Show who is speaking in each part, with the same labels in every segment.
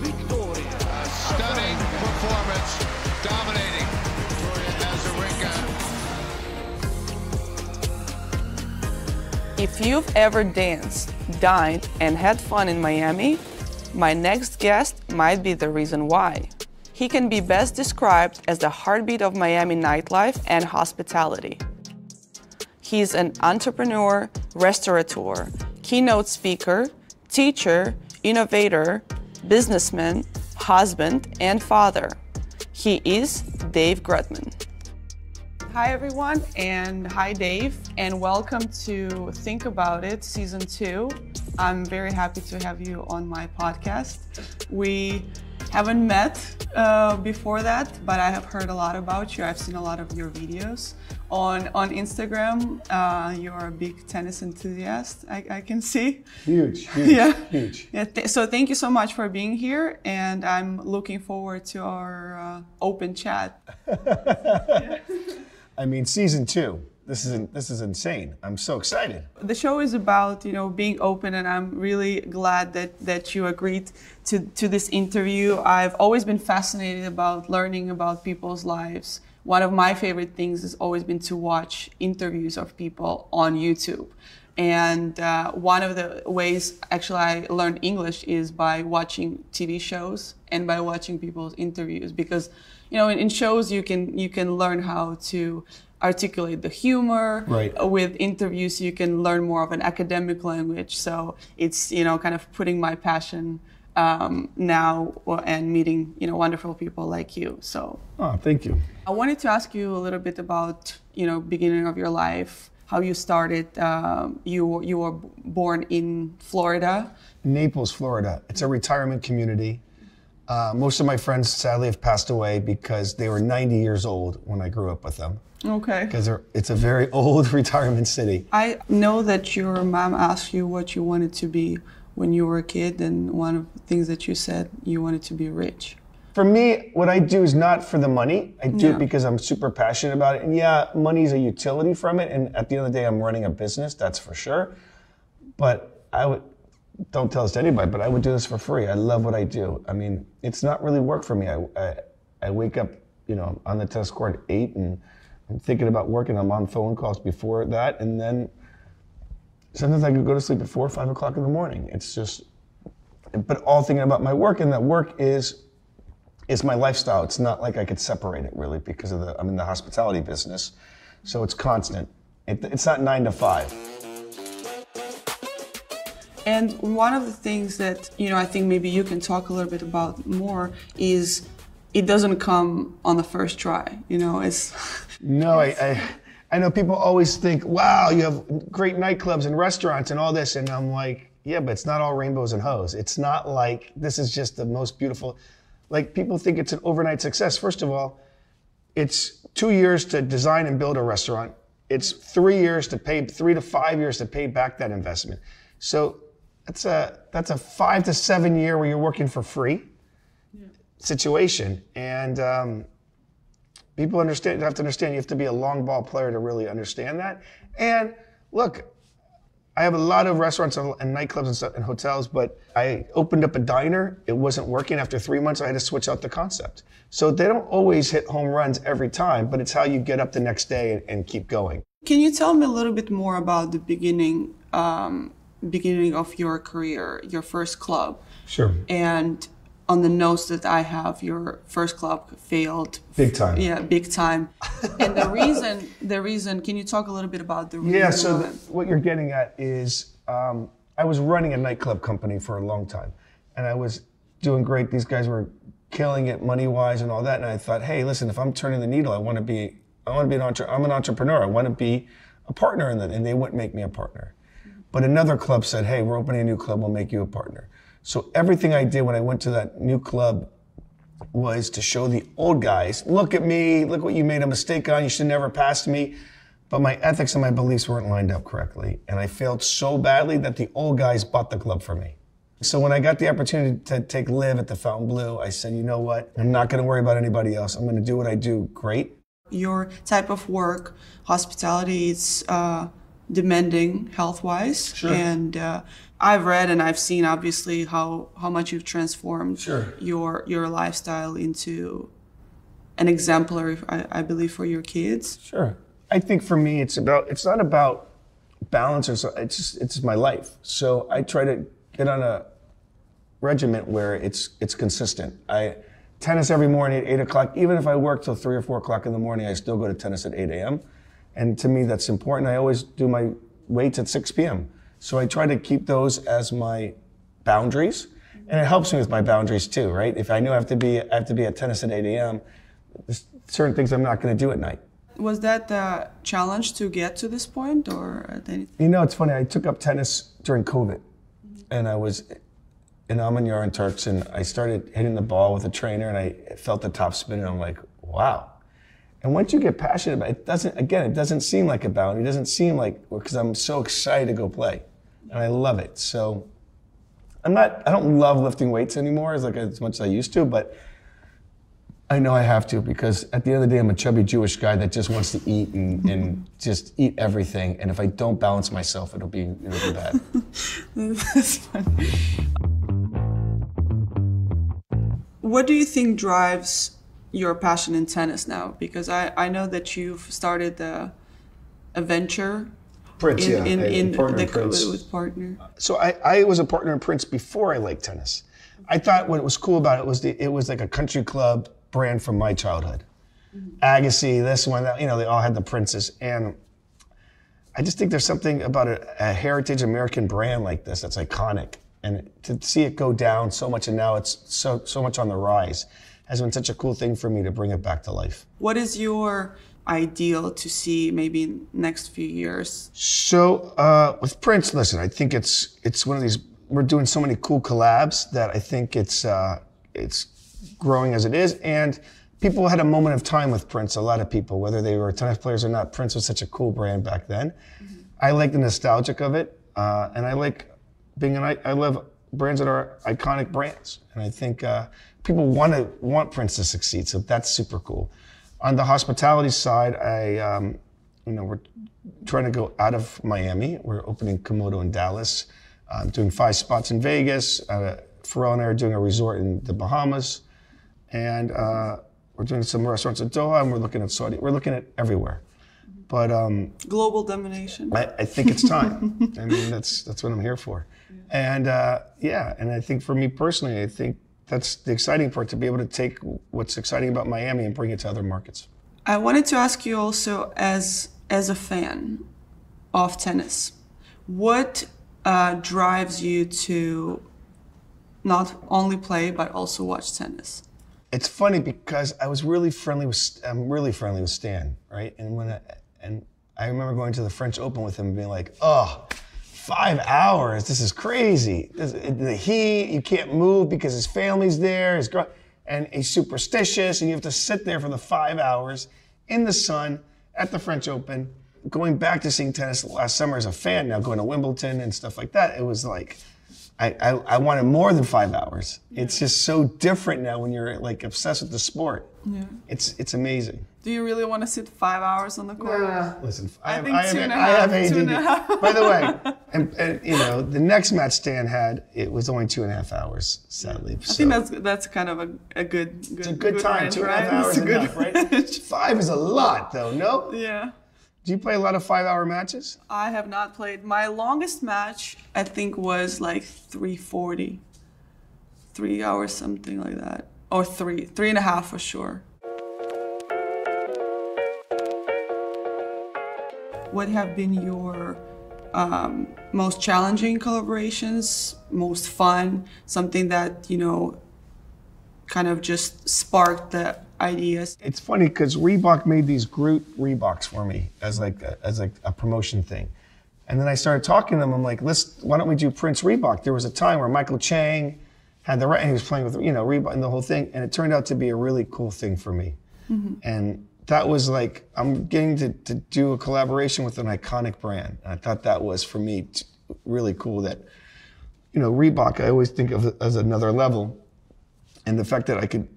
Speaker 1: Victoria. A stunning performance, dominating Victoria Azarenka.
Speaker 2: If you've ever danced, dined, and had fun in Miami, my next guest might be the reason why. He can be best described as the heartbeat of Miami nightlife and hospitality. He's an entrepreneur, restaurateur, keynote speaker, teacher, innovator, businessman, husband, and father. He is Dave Grutman. Hi, everyone, and hi, Dave, and welcome to Think About It Season 2. I'm very happy to have you on my podcast. We haven't met uh, before that, but I have heard a lot about you. I've seen a lot of your videos on on Instagram. Uh, you're a big tennis enthusiast. I, I can see.
Speaker 3: Huge, huge,
Speaker 2: Yeah.
Speaker 3: huge.
Speaker 2: Yeah, th- so thank you so much for being here, and I'm looking forward to our uh, open chat.
Speaker 3: I mean, season two. This is this is insane. I'm so excited.
Speaker 2: The show is about you know being open, and I'm really glad that that you agreed to to this interview. I've always been fascinated about learning about people's lives. One of my favorite things has always been to watch interviews of people on YouTube. And uh, one of the ways actually I learned English is by watching TV shows and by watching people's interviews because you know in, in shows you can you can learn how to articulate the humor
Speaker 3: Right.
Speaker 2: with interviews you can learn more of an academic language so it's you know kind of putting my passion um, now and meeting you know wonderful people like you so
Speaker 3: Oh, thank you.
Speaker 2: i wanted to ask you a little bit about you know beginning of your life how you started um, you you were born in florida
Speaker 3: Naples, Florida. It's a retirement community. Uh, most of my friends sadly have passed away because they were 90 years old when I grew up with them.
Speaker 2: Okay
Speaker 3: Because it's a very old retirement city.
Speaker 2: i know that your mom asked you what you wanted to be when you were a kid and one of the things that you said you wanted to be rich
Speaker 3: For me, what I do is not for the money. I do
Speaker 2: Yeah.
Speaker 3: it because I'm super passionate about it. And yeah, money's a utility from it. And at the end of the day, I'm running a business, that's for sure. But I would, don't tell this to anybody, but I would do this for free. I love what I do. I mean, it's not really work for me. I, I, I wake up, you know, on the tennis court at eight and I'm thinking about working. I'm on phone calls before that. And then sometimes I could go to sleep at four or five o'clock in the morning. It's just, but all thinking about my work. And that work is it's my lifestyle. It's not like I could separate it really because of the I'm in the hospitality business, so it's constant. It, it's not nine to five.
Speaker 2: And one of the things that you know I think maybe you can talk a little bit about more is it doesn't come on the first try. You know, it's
Speaker 3: No, I, I I know people always think, wow, you have great nightclubs and restaurants and all this, and I'm like, yeah, but it's not all rainbows and hoes. It's not like this is just the most beautiful. Like people think it's an overnight success. First of all, it's two years to design and build a restaurant. It's three years to pay, three to five years to pay back that investment. So that's a that's a five to seven year where you're working for free situation, and um, people understand have to understand you have to be a long ball player to really understand that. And look, I have a lot of restaurants and nightclubs and, stuff, and hotels, but I opened up a diner. It wasn't working. After three months, I had to switch out the concept. So they don't always hit home runs every time, but it's how you get up the next day and, and keep going.
Speaker 2: Can you tell me a little bit more about the beginning, um, beginning of your career, your first club,
Speaker 3: Sure.
Speaker 2: and on the notes that I have, your first club failed.
Speaker 3: Big time.
Speaker 2: Yeah, big time. and the reason, the reason, can you talk a little bit about the reason?
Speaker 3: Yeah, so
Speaker 2: of
Speaker 3: th-
Speaker 2: it?
Speaker 3: what you're getting at is um, I was running a nightclub company for a long time, and I was doing great. These guys were killing it money wise and all that. And I thought, hey, listen, if I'm turning the needle, I want to be, I want to be an entre- I'm an entrepreneur. I want to be a partner in that, and they wouldn't make me a partner. But another club said, hey, we're opening a new club. We'll make you a partner. So everything I did when I went to that new club was to show the old guys, look at me, look what you made a mistake on, you should never passed me. But my ethics and my beliefs weren't lined up correctly. And I failed so badly that the old guys bought the club for me. So when I got the opportunity to take LIV at the Fontainebleau, I said, you know what? I'm not gonna worry about anybody else. I'm gonna do what I do great.
Speaker 2: your type of work, hospitality, is uh, demanding health-wise,
Speaker 3: Sure.
Speaker 2: and uh, I've read and I've seen obviously how how much you've transformed
Speaker 3: Sure.
Speaker 2: your your lifestyle into an exemplary, I, I believe, for your kids.
Speaker 3: Sure. I think for me, it's about. It's not about balance or so. It's just it's my life. So I try to get on a regiment where it's it's consistent. I tennis every morning at eight o'clock. Even if I work till three or four o'clock in the morning, I still go to tennis at eight a.m. And to me, that's important. I always do my weights at six p.m. So I try to keep those as my boundaries, and it helps me with my boundaries too, right? If I know I have to be I have to be at tennis at eight a.m. There's certain things I'm not going to do at night.
Speaker 2: Was that the challenge to get to this point, or uh, at any?
Speaker 3: You know, it's funny. I took up tennis during COVID, and I was in Amanyara and Turks, and I started hitting the ball with a trainer, and I felt the top spin, and I'm like, wow. And once you get passionate about it, it doesn't. Again, it doesn't seem like a boundary. It doesn't seem like because I'm so excited to go play, and I love it. So, I'm not. I don't love lifting weights anymore as like as much as I used to, but. I know I have to because at the end of the day, I'm a chubby Jewish guy that just wants to eat and, and just eat everything. And if I don't balance myself, it'll be it'll be bad.
Speaker 2: That's funny. What do you think drives your passion in tennis now? Because I, I know that you've started a, a venture
Speaker 3: Prince,
Speaker 2: in,
Speaker 3: yeah,
Speaker 2: in, in
Speaker 3: partner
Speaker 2: the,
Speaker 3: in Prince.
Speaker 2: with partner.
Speaker 3: So I, I was a partner in Prince before I liked tennis. I thought what was cool about it was the, it was like a country club brand from my childhood. Mm-hmm. Agassi, this one, that, you know, they all had the Princes. And I just think there's something about a, a heritage American brand like this that's iconic. And to see it go down so much and now it's so, so much on the rise has been such a cool thing for me to bring it back to life.
Speaker 2: What is your ideal to see maybe in next few years?
Speaker 3: So uh, with Prince, listen, I think it's it's one of these. We're doing so many cool collabs that I think it's uh, it's growing as it is, and people had a moment of time with Prince. A lot of people, whether they were tennis players or not, Prince was such a cool brand back then. I like the nostalgic of it, uh, and I like being an. I, I love brands that are iconic brands, and I think uh, people want to want Prince to succeed. So that's super cool. On the hospitality side, I. Um, you know, we're trying to go out of Miami. We're opening Komodo in Dallas, um, doing five spots in Vegas. Uh, Pharrell and I are doing a resort in the Bahamas, and uh, we're doing some restaurants in Doha, and we're looking at Saudi. We're looking at everywhere. But um,
Speaker 2: Global domination.
Speaker 3: I, I think it's time. I mean, that's that's what I'm here for. And uh, yeah, and I think for me personally, I think that's the exciting part to be able to take what's exciting about Miami and bring it to other markets.
Speaker 2: I wanted to ask you also, as as a fan of tennis, what uh, drives you to not only play but also watch tennis?
Speaker 3: it's funny because I was really friendly with I'm really friendly with Stan, right? And when I, and I remember going to the French Open with him and being like, "Oh, five hours! This is crazy. This, the heat, you can't move because his family's there. His girl, and he's superstitious, and you have to sit there for the five hours in the sun at the French Open." Going back to seeing tennis last summer as a fan, now going to Wimbledon and stuff like that, it was like I, I, I wanted more than five hours. It's just so different now when you're like obsessed with the sport.
Speaker 2: Yeah.
Speaker 3: It's it's amazing.
Speaker 2: Do you really want to sit five hours on the court?
Speaker 3: Listen, I, have,
Speaker 2: think
Speaker 3: I, have,
Speaker 2: two and a
Speaker 3: I have
Speaker 2: two
Speaker 3: ADD.
Speaker 2: and a half.
Speaker 3: By the way, and, and you know the next match Stan had, it was only two and a half hours. Sadly,
Speaker 2: I think that's that's kind of a, a good good,
Speaker 3: it's a good, time.
Speaker 2: range,
Speaker 3: two and a
Speaker 2: right?
Speaker 3: half hours
Speaker 2: It's a good
Speaker 3: enough, right? Five is a lot, though. No,
Speaker 2: Yeah.
Speaker 3: do you play a lot of five-hour matches?
Speaker 2: I have not played. My longest match, I think, was like 340. Three hours, something like that. Or three, three and a half for sure. What have been your um, most challenging collaborations, most fun, something that, you know, kind of just sparked the ideas?
Speaker 3: It's funny because Reebok made these Groot Reeboks for me as like a, as like a promotion thing, and then I started talking to them. I'm like, let's why don't we do Prince Reebok? There was a time where Michael Chang had the right, and he was playing with you know Reebok and the whole thing, and it turned out to be a really cool thing for me, and that was like I'm getting to, to do a collaboration with an iconic brand. And I thought that was for me t- really cool. That you know Reebok, I always think of as another level, and the fact that I could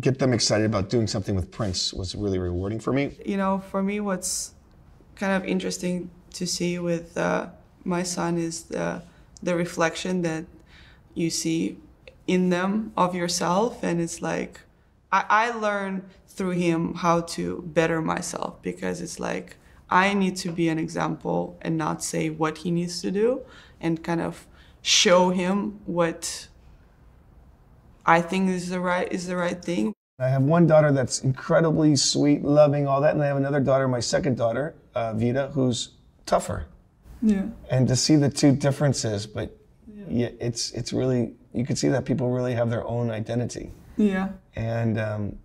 Speaker 3: get them excited about doing something with Prince was really rewarding for me.
Speaker 2: you know, for me, what's kind of interesting to see with uh, my son is the the reflection that you see in them of yourself and it's like I, I learned through him how to better myself because it's like I need to be an example and not say what he needs to do and kind of show him what I think is the right is the right thing.
Speaker 3: I have one daughter that's incredibly sweet, loving, all that, and I have another daughter, my second daughter, uh, Vita, who's tougher.
Speaker 2: Yeah.
Speaker 3: And to see the two differences, but yeah, it's it's really you can see that people really have their own identity,
Speaker 2: Yeah.
Speaker 3: and um,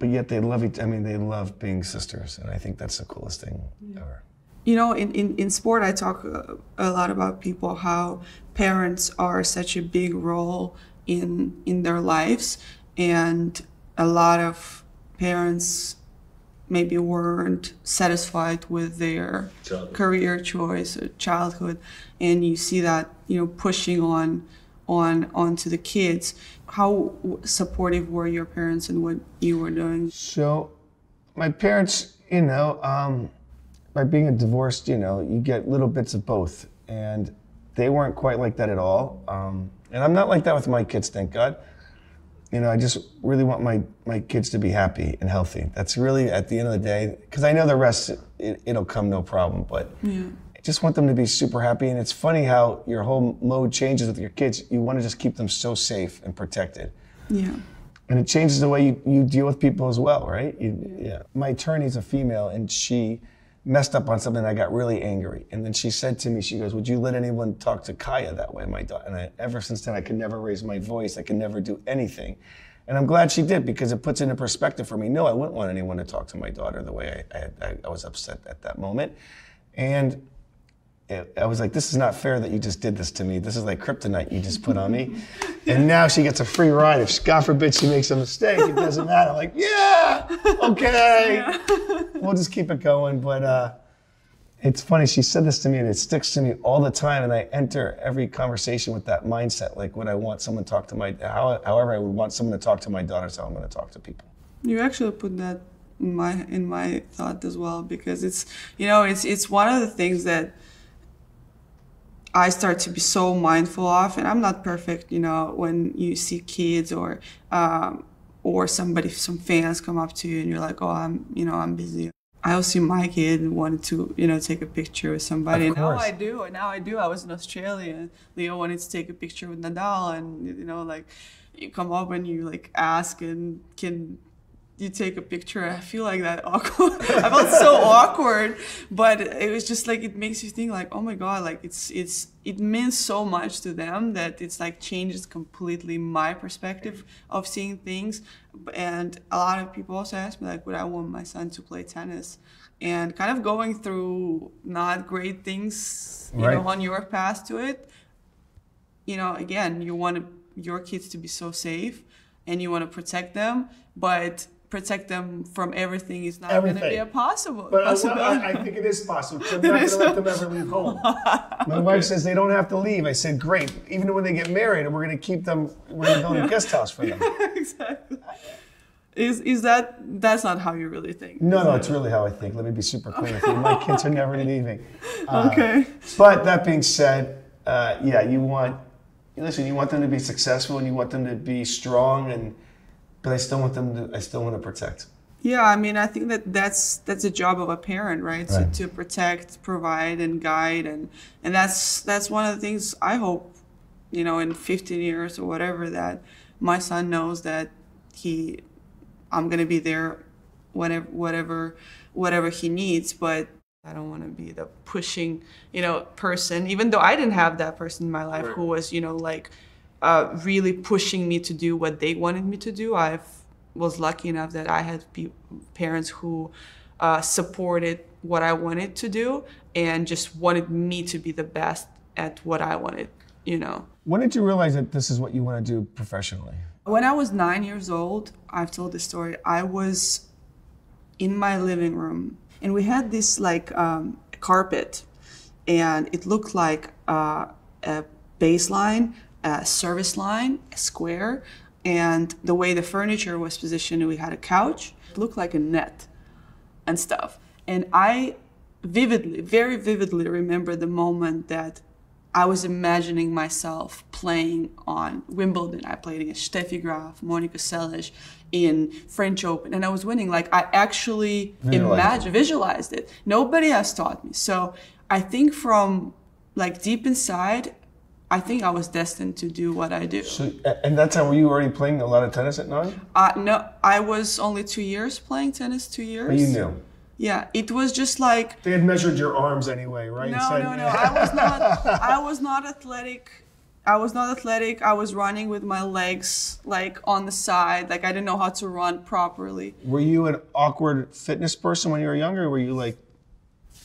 Speaker 3: but yet they love each. I mean, they love being sisters, and I think that's the coolest thing ever.
Speaker 2: You know, in, in, in sport, I talk uh, a lot about people how parents are such a big role in in their lives, and a lot of parents maybe weren't satisfied with their
Speaker 3: Childhood.
Speaker 2: career choice or childhood, and you see that you know pushing on on onto the kids. How supportive were your parents in what you were doing?
Speaker 3: So, my parents, you know, um, by being a divorced, you know, you get little bits of both, and they weren't quite like that at all. Um, and I'm not like that with my kids, thank God. You know, I just really want my my kids to be happy and healthy. That's really at the end of the day, because I know the rest, it, it'll come no problem. But
Speaker 2: Yeah.
Speaker 3: I just want them to be super happy. And it's funny how your whole mode changes with your kids. You want to just keep them so safe and protected
Speaker 2: Yeah.
Speaker 3: and it changes the way you, you deal with people as well, right? You, yeah. My attorney's a female, and she messed up on something. I got really angry, and then she said to me, "She goes, would you let anyone talk to Kaya that way, my daughter?" And I, ever since then, I could never raise my voice. I could never do anything, and I'm glad she did because it puts into perspective for me. No, I wouldn't want anyone to talk to my daughter the way I, I, I was upset at that moment, and it, I was like, this is not fair that you just did this to me. This is like kryptonite you just put on me. And now she gets a free ride. If God forbid she makes a mistake, it doesn't matter. Like, yeah, okay. We'll just keep it going. But uh, it's funny, she said this to me and it sticks to me all the time. And I enter every conversation with that mindset. Like, would I want someone to talk to my, how, however, I would want someone to talk to my daughter, so I'm going to talk to people.
Speaker 2: You actually put that in my in my thought as well because it's you know it's it's one of the things that I start to be so mindful of, and I'm not perfect. You know, when you see kids or um, or somebody, some fans come up to you and you're like, oh, I'm you know I'm busy. I also see my kid wanted to you know take a picture with somebody.
Speaker 3: Of
Speaker 2: and now. I do. And now I do. I was in Australia. and Leo wanted to take a picture with Nadal, and you know like you come up and you like ask and can you take a picture. I feel like that awkward. I felt so awkward, but it was just like it makes you think like, oh my god, like it's it's it means so much to them that it's like changes completely my perspective of seeing things. And a lot of people also ask me like, would I want my son to play tennis? And kind of going through not great things, you know, on your path to it. You know, again, you want your kids to be so safe and you want to protect them, but protect them from everything is not going to be a possible.
Speaker 3: But I,
Speaker 2: possibility.
Speaker 3: I, I think it is possible. I'm not going to let them ever leave home. My wife says they don't have to leave. I said, great. Even when they get married, we're going to keep them. We're going to build a guest house for them.
Speaker 2: exactly. Is is that that's not how you really think?
Speaker 3: No, no, it's really how I think. Let me be super clear with you. My kids are never leaving. Uh,
Speaker 2: Okay.
Speaker 3: But that being said, uh, yeah, you want listen. You want them to be successful, and you want them to be strong, and but I still want them to. I still want to protect.
Speaker 2: Yeah, I mean, I think that that's that's a job of a parent, right?
Speaker 3: Right.
Speaker 2: To, to protect, provide, and guide, and and that's that's one of the things I hope, you know, in 15 years or whatever, that my son knows that he, I'm gonna be there, whatever whatever whatever he needs, but. I don't want to be the pushing, you know, person. Even though I didn't have that person in my life who was, you know, like uh, really pushing me to do what they wanted me to do. I was lucky enough that I had pe- parents who uh, supported what I wanted to do and just wanted me to be the best at what I wanted, you know.
Speaker 3: When did you realize that this is what you want to do professionally?
Speaker 2: When I was nine years old, I've told this story. I was in my living room, and we had this like um, carpet, and it looked like uh, a baseline, a service line, a square, and the way the furniture was positioned, we had a couch. It looked like a net and stuff. And I vividly, very vividly remember the moment that I was imagining myself playing on Wimbledon. I played against Steffi Graf, Monica Seles in French Open, and I was winning. Like I actually imagined, visualized it. Nobody has taught me. So I think from like deep inside, I think I was destined to do what I do.
Speaker 3: So, and that time, were you already playing a lot of tennis at nine?
Speaker 2: Uh, no, I was only two years playing tennis. Two years.
Speaker 3: But you knew.
Speaker 2: Yeah, it was just like
Speaker 3: they had measured your arms anyway, right?
Speaker 2: No, no, no. I was not. I was not athletic. I was not athletic. I was running with my legs like on the side. Like I didn't know how to run properly.
Speaker 3: Were you an awkward fitness person when you were younger? Or were you like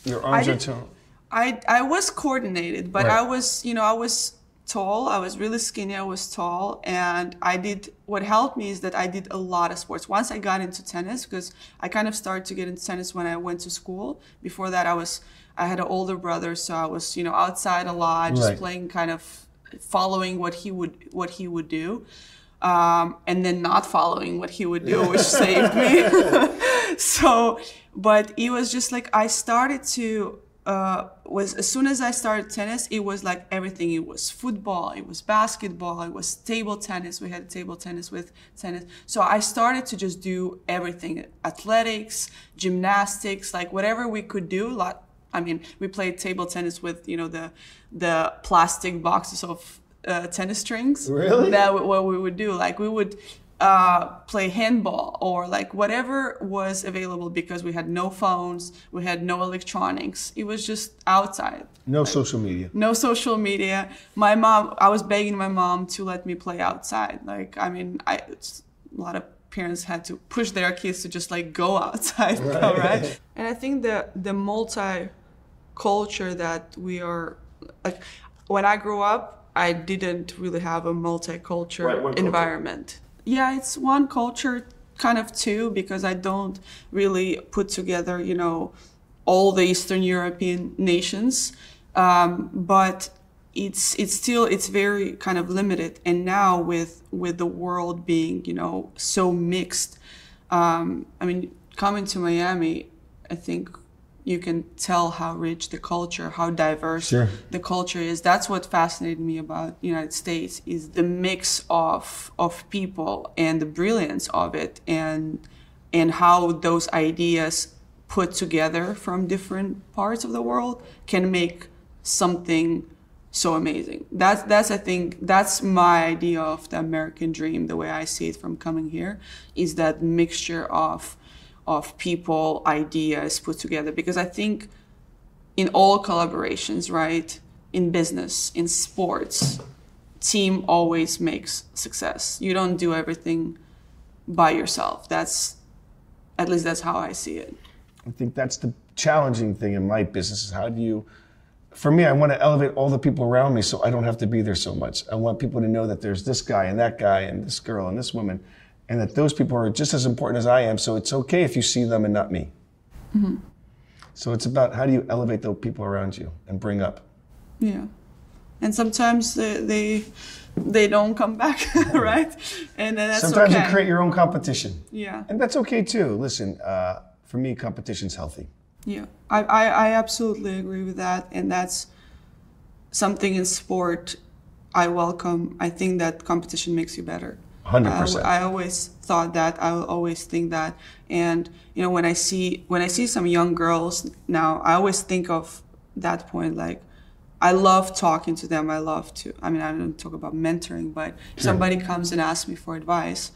Speaker 3: your arms are too?
Speaker 2: I I was coordinated, but right. I was you know I was tall. I was really skinny. I was tall, and I did. What helped me is that I did a lot of sports. Once I got into tennis, because I kind of started to get into tennis when I went to school. Before that, I was I had an older brother, so I was you know outside a lot, just right. playing, kind of following what he would what he would do. Um, and then not following what he would do, which saved me. so, but it was just like I started to uh, was as soon as I started tennis, it was like everything. It was football, it was basketball, it was table tennis. We had table tennis with tennis. So I started to just do everything: athletics, gymnastics, like whatever we could do. Like, I mean, we played table tennis with you know the the plastic boxes of uh, tennis strings.
Speaker 3: Really?
Speaker 2: That what we would do. Like we would uh, play handball or like whatever was available because we had no phones, we had no electronics. It was just outside.
Speaker 3: No like, social media.
Speaker 2: No social media. My mom, I was begging my mom to let me play outside. Like, I mean, I a lot of parents had to push their kids to just like go outside, right? right? And I think the the multi culture that we are like when I grew up, I didn't really have a multicultural right, environment yeah, it's one culture, kind of two, because I don't really put together, you know, all the Eastern European nations. Um, but it's it's still it's very kind of limited. And now with with the world being, you know, so mixed, um, I mean, coming to Miami, I think you can tell how rich the culture, how diverse sure. the culture is. That's what fascinated me about the United States is the mix of of people and the brilliance of it and and how those ideas put together from different parts of the world can make something so amazing. That's that's I think that's my idea of the American dream, the way I see it from coming here, is that mixture of of people, ideas put together. Because I think in all collaborations, right, in business, in sports, team always makes success. You don't do everything by yourself. That's at least that's how I see it.
Speaker 3: I think that's the challenging thing in my business is how do you for me, I want to elevate all the people around me so I don't have to be there so much. I want people to know that there's this guy and that guy and this girl and this woman and that those people are just as important as I am. So it's okay if you see them and not me. Mm-hmm. So it's about how do you elevate the people around you and bring up.
Speaker 2: Yeah, and sometimes they they, they don't come back, right? And then
Speaker 3: sometimes
Speaker 2: okay.
Speaker 3: you create your own competition.
Speaker 2: Yeah,
Speaker 3: and that's okay too. Listen, uh, for me, competition's healthy.
Speaker 2: Yeah, I, I I absolutely agree with that, and that's something in sport I welcome. I think that competition makes you better.
Speaker 3: Hundred uh, percent.
Speaker 2: I always thought that. I will always think that. And you know, when I see when I see some young girls now, I always think of that point. Like, I love talking to them. I love to. I mean, I don't talk about mentoring, but if somebody comes and asks me for advice,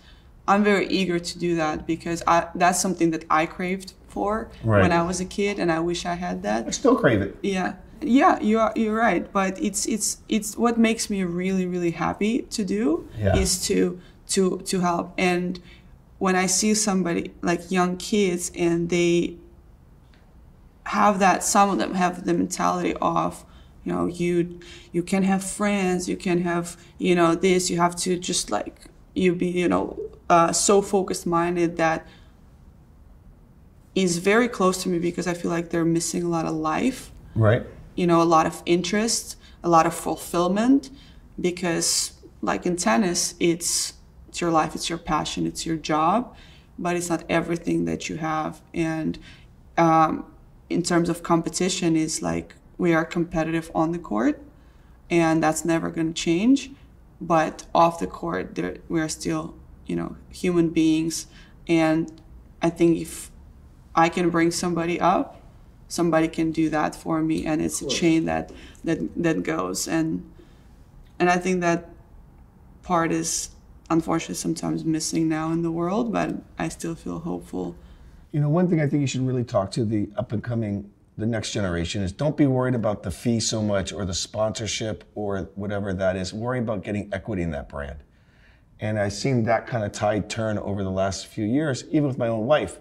Speaker 2: I'm very eager to do that because I, that's something that I craved for right. when I was a kid, and I wish I had that.
Speaker 3: I still crave it.
Speaker 2: Yeah. Yeah, you are you're right, but it's it's it's what makes me really really happy to do yeah. is to to to help. And when i see somebody like young kids and they have that some of them have the mentality of you know you you can have friends you can have you know this you have to just like you be you know uh, so focused minded that is very close to me because i feel like they're missing a lot of life.
Speaker 3: Right.
Speaker 2: You know a lot of interest a lot of fulfillment because like in tennis it's it's your life, it's your passion, it's your job, but it's not everything that you have. And um, in terms of competition, is like we are competitive on the court, and that's never going to change. But off the court, there, we're still, you know, human beings, and I think if I can bring somebody up, somebody can do that for me, and it's a chain that that that goes, and and I think that part is unfortunately sometimes missing now in the world, but I still feel hopeful.
Speaker 3: You know, one thing I think you should really talk to the up and coming, the next generation is don't be worried about the fee so much or the sponsorship or whatever that is. Worry about getting equity in that brand. And I've seen that kind of tide turn over the last few years, even with my own wife.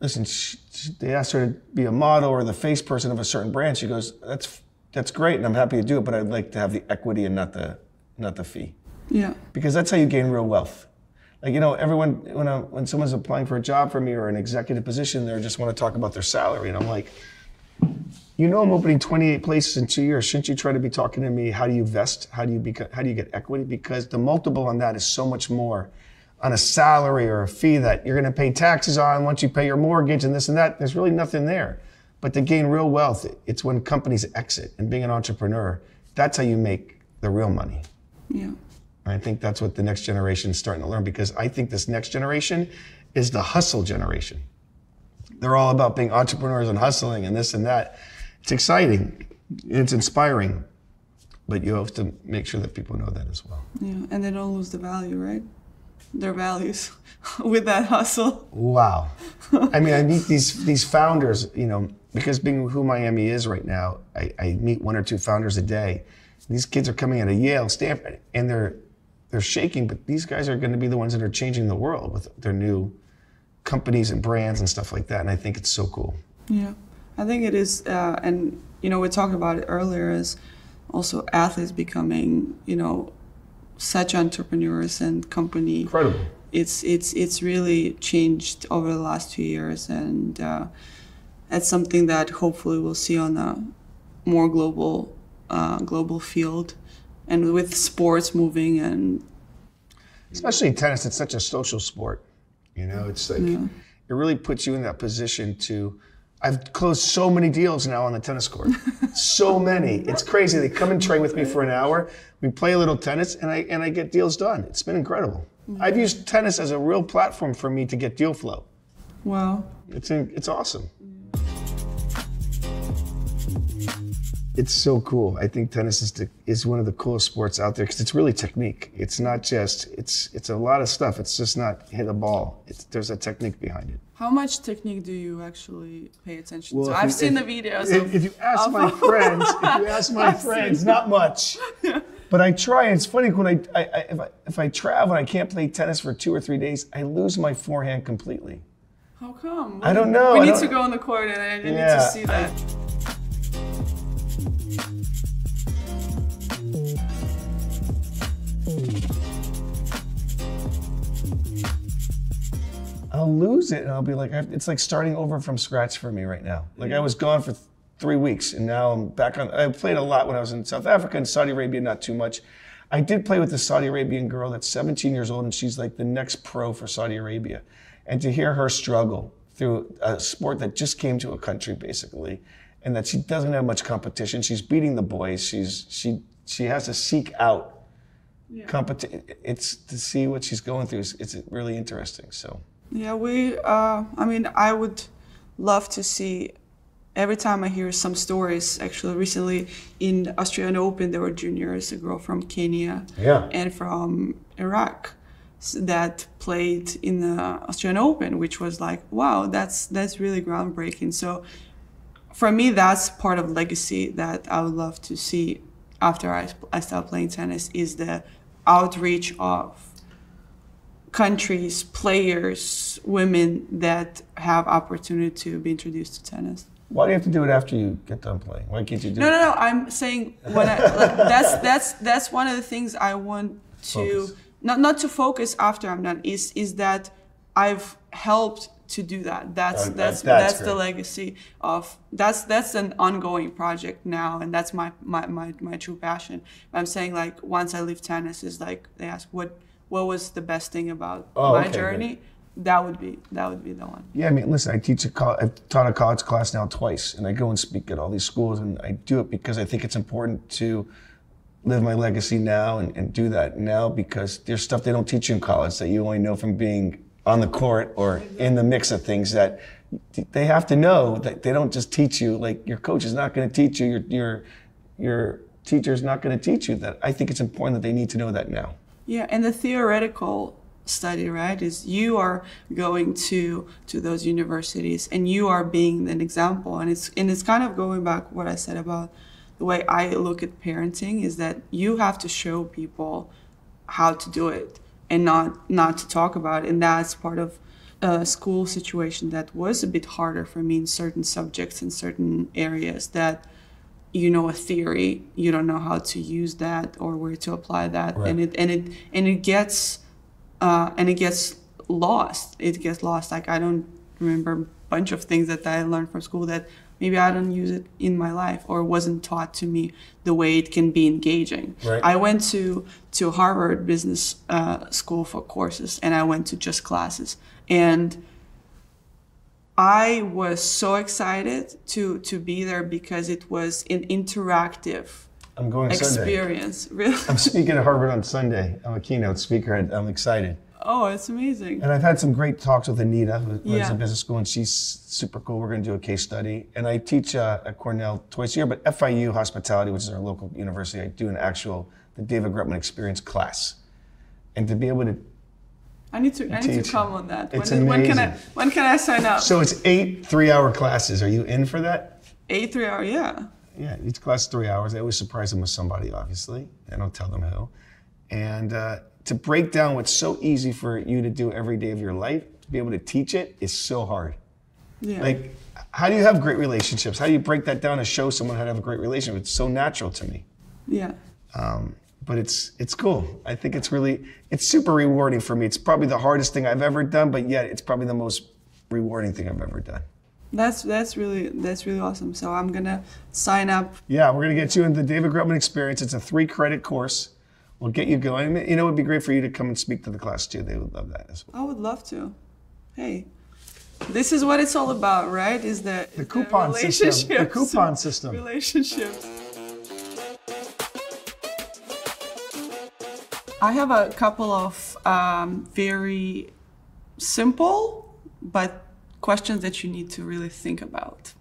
Speaker 3: Listen, she, they asked her to be a model or the face person of a certain brand. She goes, "That's that's great, and I'm happy to do it, but I'd like to have the equity and not the not the fee."
Speaker 2: Yeah.
Speaker 3: because that's how you gain real wealth. Like you know, everyone when I, when someone's applying for a job for me or an executive position, they just want to talk about their salary, and I'm like, you know, I'm opening 28 places in two years. Shouldn't you try to be talking to me? How do you vest? How do you become, How do you get equity? Because the multiple on that is so much more on a salary or a fee that you're going to pay taxes on once you pay your mortgage and this and that. There's really nothing there. But to gain real wealth, it's when companies exit and being an entrepreneur. That's how you make the real money.
Speaker 2: Yeah.
Speaker 3: I think that's what the next generation is starting to learn because I think this next generation is the hustle generation. They're all about being entrepreneurs and hustling and this and that. It's exciting, it's inspiring, but you have to make sure that people know that as well.
Speaker 2: Yeah. And they don't lose the value, right? Their values with that hustle.
Speaker 3: Wow. I mean, I meet these these founders, you know, because being who Miami is right now, I, I meet one or two founders a day. These kids are coming out of Yale, Stanford, and they're they're shaking, but these guys are going to be the ones that are changing the world with their new companies and brands and stuff like that. And I think it's so cool.
Speaker 2: Yeah. I think it is, uh, and you know, we talked about it earlier as also athletes becoming, you know, such entrepreneurs and company.
Speaker 3: Incredible.
Speaker 2: It's it's it's really changed over the last two years, and uh, that's something that hopefully we'll see on a more global uh, global field, and with sports moving and
Speaker 3: Especially tennis, it's such a social sport. You know, it's like it really puts you in that position to. I've closed so many deals now on the tennis court. so many. It's crazy. They come and train with me for an hour. We play a little tennis, and I and I get deals done. It's been incredible. Mm. I've used tennis as a real platform for me to get deal flow.
Speaker 2: wow.
Speaker 3: It's in, it's awesome. Mm. It's so cool. I think tennis is the, is one of the coolest sports out there because it's really technique. It's not just it's it's a lot of stuff. It's just not hit a ball. It's, there's a technique behind it.
Speaker 2: How much technique do you actually pay attention
Speaker 3: Well,
Speaker 2: to? I've
Speaker 3: you-
Speaker 2: seen
Speaker 3: if-
Speaker 2: the videos.
Speaker 3: If,
Speaker 2: of,
Speaker 3: if you ask
Speaker 2: of-
Speaker 3: my friends, if you ask my friends, not much. But I try. It's funny when I, I, I if I if I travel and I can't play tennis for two or three days, I lose my forehand completely.
Speaker 2: How come?
Speaker 3: I don't know.
Speaker 2: We
Speaker 3: I
Speaker 2: need to go on the court and I need
Speaker 3: Yeah,
Speaker 2: to see that.
Speaker 3: I'll lose it and I'll be like, it's like starting over from scratch for me right now. Like I was gone for th- three weeks and now I'm back on. I played a lot when I was in South Africa and Saudi Arabia, not too much. I did play with a Saudi Arabian girl that's 17 years old and she's like the next pro for Saudi Arabia. And to hear her struggle through a sport that just came to a country basically, and that she doesn't have much competition. She's beating the boys. She's she she has to seek out competition. It's to see what she's going through. It's, it's really interesting. So.
Speaker 2: Yeah, we. Uh, I mean, I would love to see. Every time I hear some stories, actually, recently in Australian Open, there were juniors, a girl from Kenya
Speaker 3: Yeah.
Speaker 2: and from Iraq that played in the Australian Open, which was like, wow, that's that's really groundbreaking. So, for me, that's part of legacy that I would love to see after I, I start playing tennis is the outreach of countries, players, women that have opportunity to be introduced to tennis.
Speaker 3: Why do you have to do it after you get done playing? Why can't you do
Speaker 2: No,
Speaker 3: it?
Speaker 2: no, no. no. I'm saying when I, like, that's that's that's one of the things I want to
Speaker 3: Focus.
Speaker 2: not not to focus after I'm done. Is is that I've helped to do that. That's
Speaker 3: that-
Speaker 2: that's
Speaker 3: that's
Speaker 2: that's, the legacy of that's that's an ongoing project now, and that's my my my, my true passion. I'm saying like once I leave tennis, is like they ask what what was the best thing about
Speaker 3: Oh,
Speaker 2: my
Speaker 3: okay, good.
Speaker 2: journey. That would be that would be the one.
Speaker 3: Yeah, I mean, listen, I teach a col- I've taught a college class now twice, and I go and speak at all these schools, and I do it because I think it's important to live my legacy now and, and do that now because there's stuff they don't teach you in college that you only know from being on the court or in the mix of things that they have to know that they don't just teach you like your coach is not going to teach you your your your teacher is not going to teach you that. I think it's important that they need to know that now.
Speaker 2: Yeah, and the theoretical study, right, is you are going to to those universities and you are being an example, and it's and it's kind of going back what I said about the way I look at parenting is that you have to show people how to do it and not not to talk about it, and that's part of a school situation that was a bit harder for me in certain subjects in certain areas that you know a theory you don't know how to use that or where to apply that.
Speaker 3: Right.
Speaker 2: and it and it and it gets uh, and it gets lost. It gets lost. Like i don't remember a bunch of things that i learned from school that maybe i don't use it in my life or wasn't taught to me the way it can be engaging
Speaker 3: Right.
Speaker 2: i went to to harvard business uh, school for courses and i went to just classes and I was so excited to to be there because it was an interactive
Speaker 3: i'm going sunday
Speaker 2: experience. Really?
Speaker 3: i'm speaking at harvard on sunday i'm a keynote speaker and i'm excited
Speaker 2: Oh, it's amazing.
Speaker 3: And I've had some great talks with Anita, who runs
Speaker 2: Yeah.
Speaker 3: a business school, and she's super cool. We're going to do a case study. And I teach uh, at Cornell twice a year, but FIU Hospitality, which is our local university, I do an actual, the David Grutman Experience class. And to be able to,
Speaker 2: I need to I need to come on that.
Speaker 3: It's
Speaker 2: when, when can I when can I sign up?
Speaker 3: so it's eight three hour classes. Are you in for that?
Speaker 2: Eight three hour, yeah.
Speaker 3: Yeah, each class three hours. I always surprise them with somebody, obviously. I don't tell them who. And uh, to break down what's so easy for you to do every day of your life, to be able to teach it is so hard.
Speaker 2: Yeah.
Speaker 3: Like, how do you have great relationships? How do you break that down and show someone how to have a great relationship? It's so natural to me.
Speaker 2: yeah.
Speaker 3: Um, but it's it's cool. I think it's really it's super rewarding for me. It's probably the hardest thing I've ever done, but yet it's probably the most rewarding thing I've ever done.
Speaker 2: That's that's really that's really awesome. So I'm gonna sign up.
Speaker 3: Yeah, we're gonna get you into the David Grutman Experience. It's a three credit course. We'll get you going. You know, it'd be great for you to come and speak to the class too. They would love that as well.
Speaker 2: I would love to. Hey. This is what it's all about, right? Is the
Speaker 3: The coupon system. The coupon system.
Speaker 2: relationships. I have a couple of um, very simple but questions that you need to really think about.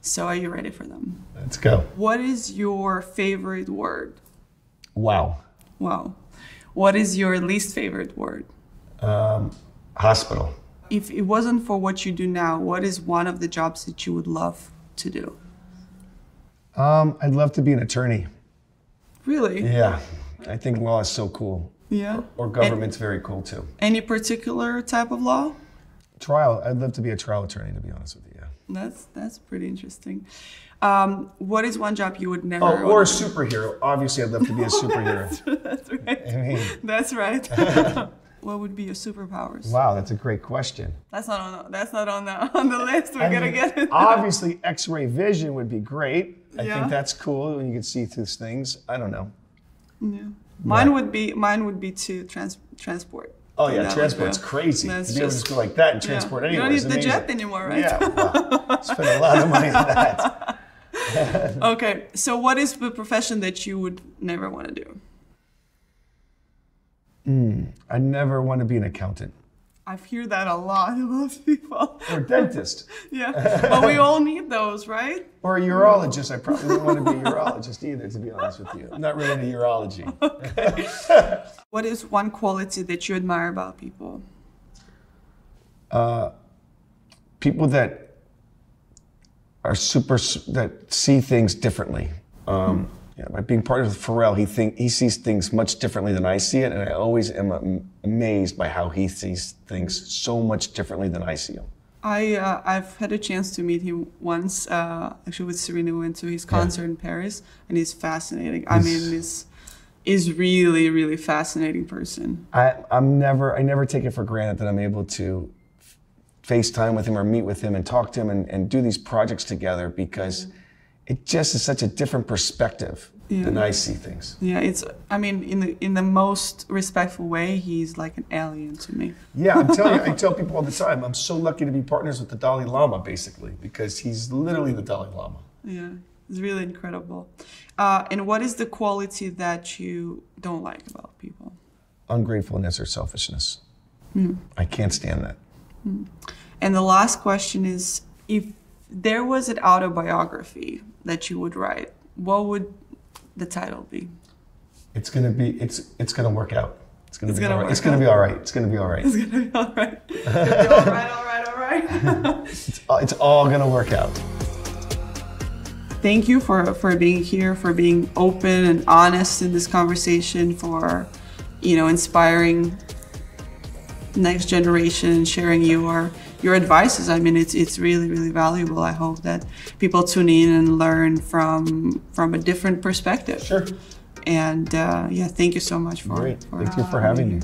Speaker 2: So, are you ready for them?
Speaker 3: Let's go.
Speaker 2: What is your favorite word?
Speaker 3: Wow.
Speaker 2: Wow. What is your least favorite word?
Speaker 3: Um, Hospital.
Speaker 2: If it wasn't for what you do now, what is one of the jobs that you would love to do?
Speaker 3: Um, I'd love to be an attorney.
Speaker 2: Really?
Speaker 3: Yeah, I think law is so cool.
Speaker 2: Yeah.
Speaker 3: Or government's very cool too.
Speaker 2: Any particular type of law?
Speaker 3: Trial. I'd love to be a trial attorney, to be honest with you.
Speaker 2: That's that's pretty interesting. Um, what is one job you would never?
Speaker 3: Oh, or a superhero. Obviously, I'd love to be a superhero.
Speaker 2: that's right.
Speaker 3: I mean,
Speaker 2: That's right. what would be your superpowers?
Speaker 3: wow, that's a great question.
Speaker 2: That's not on. The, that's not on the on the list. We're
Speaker 3: I
Speaker 2: gonna
Speaker 3: mean,
Speaker 2: get it.
Speaker 3: Obviously, X-ray vision would be great. I
Speaker 2: Yeah.
Speaker 3: think that's cool when you can see through things. I don't know.
Speaker 2: Yeah. Mine would be mine would be to trans, transport.
Speaker 3: Oh yeah, transport's
Speaker 2: be-
Speaker 3: crazy.
Speaker 2: That's
Speaker 3: to be able to
Speaker 2: just-
Speaker 3: just go like that and
Speaker 2: yeah.
Speaker 3: transport
Speaker 2: You
Speaker 3: anywhere.
Speaker 2: don't
Speaker 3: is
Speaker 2: need the jet anymore, right?
Speaker 3: Yeah, wow. spend a lot of money on that.
Speaker 2: Okay. So, what is the profession that you would never want to do?
Speaker 3: Hmm, I never want to be an accountant
Speaker 2: I've heard that a lot about people.
Speaker 3: or dentist
Speaker 2: yeah, but we all need those, right?
Speaker 3: or a urologist. I probably wouldn't want to be a urologist either, to be honest with you. I'm not really into urology. Okay.
Speaker 2: What is one quality that you admire about people?
Speaker 3: people that are super that see things differently. Um, yeah, by being part of Pharrell, he think he sees things much differently than I see it, and I always am am- amazed by how he sees things so much differently than I see them.
Speaker 2: I uh, I've had a chance to meet him once. Uh, actually, with Serena, we went to his concert in Paris, and he's fascinating. I mean, he's is really really fascinating person.
Speaker 3: I, I'm never I never take it for granted that I'm able to FaceTime with him or meet with him and talk to him and, and do these projects together because it just is such a different perspective than I see things.
Speaker 2: Yeah, it's. I mean, in the in the most respectful way, he's like an alien to me.
Speaker 3: Yeah, I'm telling you, I tell people all the time, I'm so lucky to be partners with the Dalai Lama, basically, because he's literally the Dalai Lama.
Speaker 2: Yeah, It's really incredible. Uh, and what is the quality that you don't like about people?
Speaker 3: Ungratefulness or selfishness. I can't stand that.
Speaker 2: And the last question is if there was an autobiography that you would write, what would the title be?
Speaker 3: It's gonna be. It's it's gonna work out. It's gonna
Speaker 2: It's
Speaker 3: be
Speaker 2: gonna
Speaker 3: all right. It's gonna be all right. It's gonna be all right.
Speaker 2: It's gonna be all right. It's gonna be all right, all right, all right.
Speaker 3: It's, it's all gonna work out.
Speaker 2: Thank you for, for being here, for being open and honest in this conversation, for you know inspiring next generation, sharing your your advices. I mean, it's it's really really valuable. I hope that people tune in and learn from from a different perspective.
Speaker 3: Sure.
Speaker 2: And uh, yeah, thank you so much for
Speaker 3: Great.
Speaker 2: for,
Speaker 3: Thank you for having me.